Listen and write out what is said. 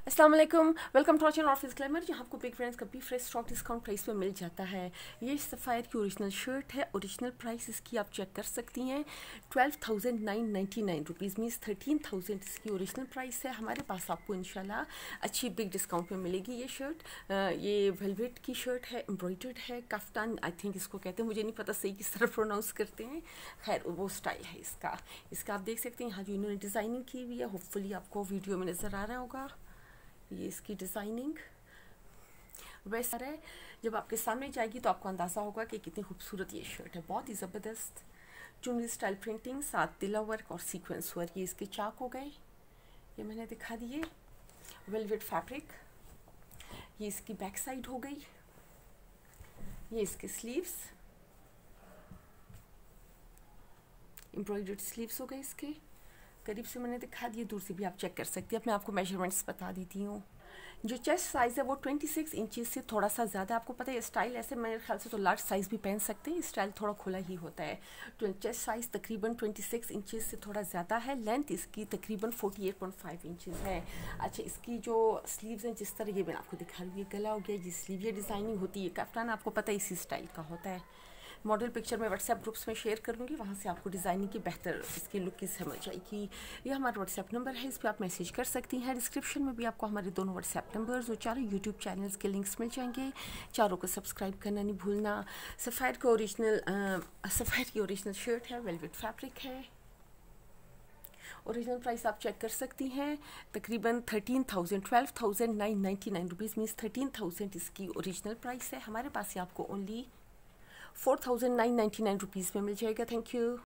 अस्सलाम वालेकुम to ऑचन office claimer जहाँ आपको बिग फ्रेंड्स का भी फ्रेश स्टॉक डिस्काउंट प्राइस में मिल जाता है। ये सफ़ायर की ओरिजिनल शर्ट है। ओरिजिनल प्राइस इसकी आप चेक कर सकती हैं। Twelve thousand nine ninety nine rupees means thirteen thousand इसकी ओरिजिनल प्राइस है। हमारे पास आपको इंशाल्लाह अच्छी बिग डिस्काउंट में मिलेगी ये शर्ट ये वेलवेट की शर्ट है एम्ब्रॉयडर्ड है कफ्तान आई थिंक इसको कहते हैं। मुझे नहीं पता सही किस तरह प्रोनाउंस करते हैं। खैर, वो स्टाइल है इसका। इसका आप देख सकते हैं। यहाँ जो इन्होंने डिज़ाइनिंग की हुई है होपफुली आपको वीडियो में नज़र आ रहा होगा। ये इसकी डिज़ाइनिंग वैसा है, जब आपके सामने जाएगी तो आपको अंदाज़ा होगा कि कितनी खूबसूरत ये शर्ट है। बहुत ही ज़बरदस्त। चुनरी स्टाइल प्रिंटिंग साथ तिला वर्क और सीक्वेंस वर्क ये इसके चाक हो गए। ये मैंने दिखा दिए। वेलवेट फैब्रिक ये इसकी बैक साइड हो गई। ये इसके स्लीव्स एम्ब्रॉयडर्ड स्लीव्स हो गए इसके। करीब से मैंने दिखा दिए दूर से भी आप चेक कर सकती हैं। अब मैं आपको मेजरमेंट्स बता देती हूँ। जो चेस्ट साइज़ है वो 26 इंचेस से थोड़ा सा ज़्यादा आपको पता है स्टाइल ऐसे मेरे ख्याल से तो लार्ज साइज़ भी पहन सकते हैं। स्टाइल थोड़ा खुला ही होता है। तो चेस्ट साइज़ तकरीबन 26 इंचेस से थोड़ा ज़्यादा है। लेंथ इसकी तकरीबन 48.5 इंचेस है। अच्छा इसकी जो स्लीव्स हैं, जिस तरह ये मैंने आपको दिखा रही है गला हो गया, ये स्लीव ये डिज़ाइनिंग होती है। कफ्तान आपको पता है इसी स्टाइल का होता है। मॉडल पिक्चर मैं व्हाट्सएप ग्रुप्स में शेयर करूँगी। वहाँ से आपको डिज़ाइनिंग की बेहतर इसकी लुक की समझ आएगी। ये हमारा व्हाट्सएप नंबर है, इस पर आप मैसेज कर सकती हैं। डिस्क्रिप्शन में भी आपको हमारे दोनों व्हाट्सएप नंबर्स और चारों यूट्यूब चैनल्स के लिंक्स मिल जाएँगे। चारों को सब्सक्राइब करना नहीं भूलना। सफ़ायर का ओरिजिनल सफ़ायर की ओरिजिनल शर्ट है वेलवेट फैब्रिक है। ओरिजिनल प्राइस आप चेक कर सकती हैं। तकरीबन thirteen thousand twelve thousand nine ninety nine rupees means thirteen thousand इसकी ओरिजिनल प्राइस है। हमारे पास ये आपको only four thousand nine ninety nine rupees में मिल जाएगा थैंक यू